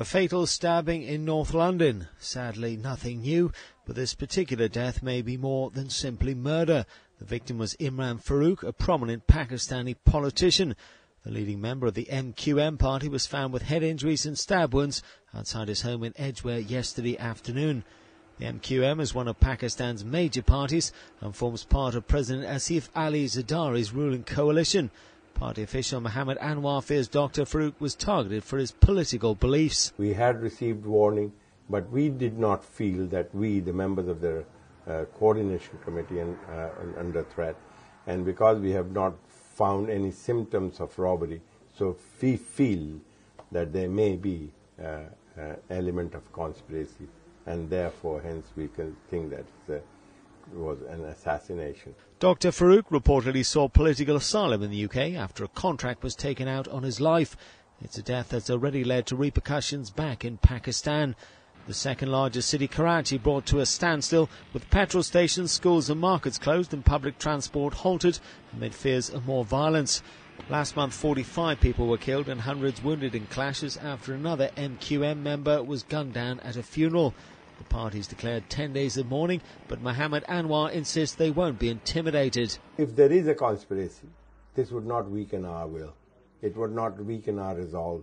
A fatal stabbing in North London. Sadly, nothing new, but this particular death may be more than simply murder. The victim was Imran Farooq, a prominent Pakistani politician. The leading member of the MQM party was found with head injuries and stab wounds outside his home in Edgware yesterday afternoon. The MQM is one of Pakistan's major parties and forms part of President Asif Ali Zardari's ruling coalition. Party official Mohammed Anwar fears Dr. Farooq was targeted for his political beliefs. We had received warning, but we did not feel that we, the members of the uh, coordination committee, and uh, under threat. And because we have not found any symptoms of robbery, so we feel that there may be uh, an element of conspiracy, and therefore, hence, we can think that it's was an assassination. Dr. Farooq reportedly sought political asylum in the UK after a contract was taken out on his life. It's a death that's already led to repercussions back in Pakistan. The second largest city, Karachi, brought to a standstill with petrol stations, schools and markets closed and public transport halted amid fears of more violence. Last month, 45 people were killed and hundreds wounded in clashes after another MQM member was gunned down at a funeral. The parties declared 10 days of mourning, but Mohammed Anwar insists they won't be intimidated. If there is a conspiracy, this would not weaken our will. It would not weaken our resolve.